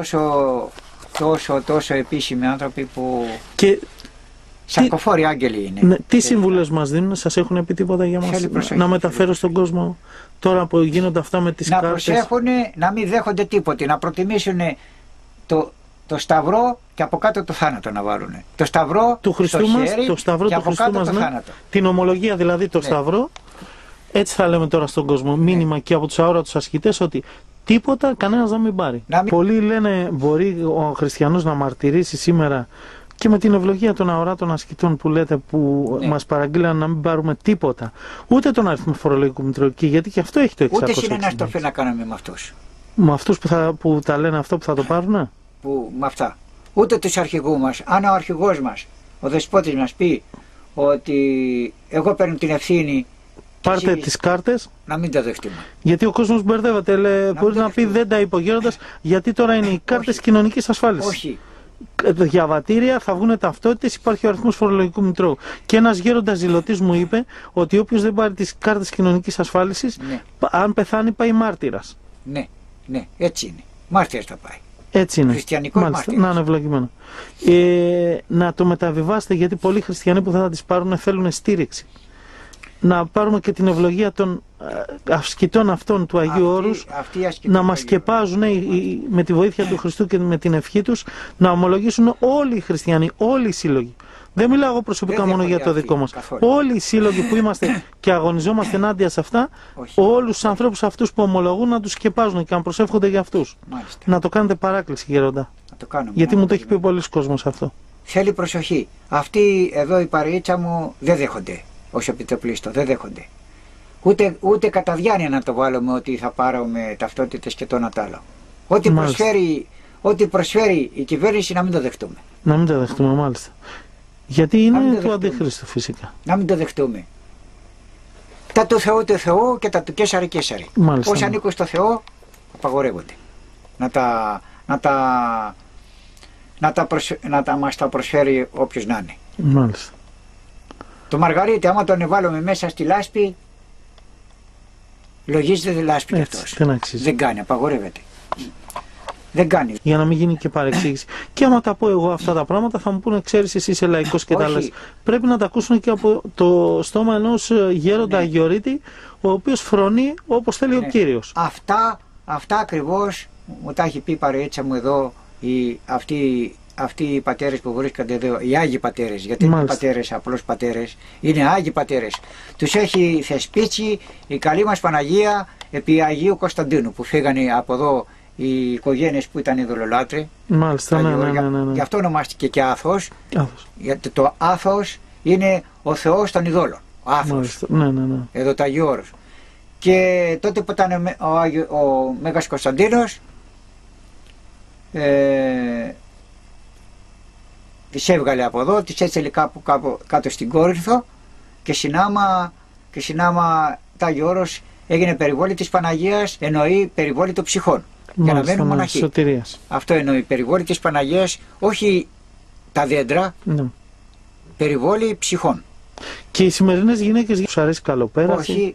τόσο, τόσο, τόσο επίσημοι άνθρωποι που Και σαρκοφόροι άγγελοι είναι. ναι, τι Και συμβουλέ μας δίνουν, σας έχουν πει τίποτα για Θέλει μας προσοχή, να θέλει μεταφέρω στον κόσμο τώρα που γίνονται αυτά με τις Να κάρτες; προσέχουν να μην δέχονται τίποτε, να προτιμήσουν το, το σταυρό και από κάτω το θάνατο να βάλουν. Το σταυρό Του Χριστού στο μας, χέρι το σταυρό και του από Χριστού κάτω μας, το ναι. θάνατο. Την ομολογία δηλαδή το Ναι. Σταυρό. Έτσι θα λέμε τώρα στον κόσμο. Μήνυμα και από τους αόρατους ασκητές ότι τίποτα κανένα να μην πάρει. Να μην- Πολλοί λένε μπορεί ο χριστιανός να μαρτυρήσει σήμερα και με την ευλογία των αοράτων ασκητών που λέτε που Ναι. μας παραγγείλαν να μην πάρουμε τίποτα. Ούτε τον αριθμό φορολογικού μητρολογικού γιατί και αυτό έχει το 660. Ούτε συνεναστροφή να κάνουμε με αυτούς. Με αυτούς που, θα, που τα λένε αυτό που θα το πάρουν. Που, με αυτά. Ούτε τους αρχηγούς μας. Αν ο αρχηγός μας, ο δεσπότης μας πει ότι εγώ παίρνω την ευθύνη και Πάρτε εσείς τις κάρτες να μην το δεχτούμε. Γιατί ο κόσμος μπερδεύεται. Λέει, μπορεί μην να το πει δεχτούμε. δεν τα είπε ο γέροντας, γιατί τώρα είναι οι κάρτες Όχι. κοινωνικής ασφάλισης. Όχι. Διαβατήρια θα βγουν ταυτότητες, υπάρχει ο αριθμός φορολογικού μητρώου. Και ένας γέροντας ζηλωτής μου είπε ότι όποιος δεν πάρει τις κάρτες κοινωνικής ασφάλισης, Ναι, αν πεθάνει πάει μάρτυρας. ναι, ναι, έτσι είναι. Μάρτυρας θα πάει. Έτσι είναι. Χριστιανικός Μάλιστα, μάρτυρας. να είναι ευλογημένο. Ε, να το μεταβιβάσετε γιατί πολλοί χριστιανοί που θα τις πάρουν θέλουν στήριξη. Να πάρουμε και την ευλογία των ε, ασκητών αυτών του Αγίου Αυτοί- Όρους αυτοί οι ασκητοί να του μας Αγίου σκεπάζουν οι- οι- με τη βοήθεια του Χριστού και με την ευχή τους να ομολογήσουν όλοι οι χριστιανοί, όλοι οι σύλλογοι. Δεν μιλάω εγώ προσωπικά Δεν μόνο για δέχονται το δικό αυτοί, μας. καθόλου. Όλοι οι σύλλογοι που είμαστε και αγωνιζόμαστε ενάντια σε αυτά, Όχι. όλους τους ανθρώπους αυτούς που ομολογούν να τους σκεπάζουν και να προσεύχονται για αυτούς. Μάλιστα. Να το κάνετε παράκληση γέροντα. Να το κάνουμε. Γιατί Να μου το έχει πει πολλοί κόσμος αυτό. Θέλει προσοχή. Αυτοί εδώ η παρείτσα μου δεν δέχονται ως επιτοπλίστο. Δεν δέχονται. Ούτε, ούτε κατά διάνοια να το βάλουμε ότι θα πάρουμε ταυτότητες και το ένα τ' άλλο. Ό,τι Μάλιστα. προσφέρει, ό,τι προσφέρει η κυβέρνηση να μην το δεχτούμε. Να μην τα δεχτούμε μάλιστα. Γιατί Να μην είναι το του δεχτούμε. αντιχρίστου φυσικά. Να μην το δεχτούμε. Τα του Θεού του Θεού και τα του Κέσαρη Κέσαρη. Μάλιστα. Όσοι ανήκουν στο Θεό απαγορεύονται. Να τα, να τα, να τα, προσ- να τα μας τα προσφέρει όποιος να είναι. Μάλιστα. Το μαργαρίτι άμα τον βάλουμε μέσα στη λάσπη λογίζεται λάσπη κι Έτσι, αυτός. δεν αξίζει. Δεν κάνει, απαγορεύεται. Δεν κάνει. για να μην γίνει και παρεξήγηση. και άμα τα πω εγώ αυτά τα πράγματα, θα μου πούνε, ξέρεις, εσύ είσαι λαϊκός και τα Όχι. λες. Πρέπει να τα ακούσουν και από το στόμα ενός γέροντα Ναι. αγιορείτης, ο οποίος φρονεί όπως θέλει ο Ναι. κύριος. Αυτά, αυτά ακριβώς μου τα έχει πει η παρείτσα μου εδώ οι, αυτοί, αυτοί οι πατέρες που βρίσκονται εδώ, οι Άγιοι πατέρες, γιατί δεν είναι Μάλιστα. πατέρες, απλώς πατέρες, είναι Άγιοι πατέρες. Τους έχει θεσπίσει η καλή μας Παναγία επί Αγίου Κωνσταντίνου που φύγανε από εδώ οι οικογένειες που ήταν ειδωλολάτροι. Μάλιστα, τα ναι, ναι, Γεώργια. ναι. ναι, ναι. Γι' αυτό ονομάστηκε και άθος, Λάθος. γιατί το άθος είναι ο Θεός των ειδόλων. Ο άθος. Μάλιστα. Ναι, ναι, ναι. εδώ τα Αγίου Όρους. Και τότε που ήταν ο, Μέ- ο, Άγιο, ο Μέγας Κωνσταντίνος ε, τις έβγαλε από εδώ, τις έστελε κάπου, κάπου κάτω στην Κόρινθο και συνάμα, και συνάμα τα Άγιο Όρος έγινε περιβόλη της Παναγίας, εννοεί περιβόλη των ψυχών. Για να Μάλιστα, μένουν ναι, μοναχοί. σωτηρίας. Αυτό εννοεί περιβόλη της Παναγίας, όχι τα δέντρα, Ναι. περιβόλη ψυχών. Και οι σημερινές γυναίκες του αρέσει καλοπέραση; Όχι,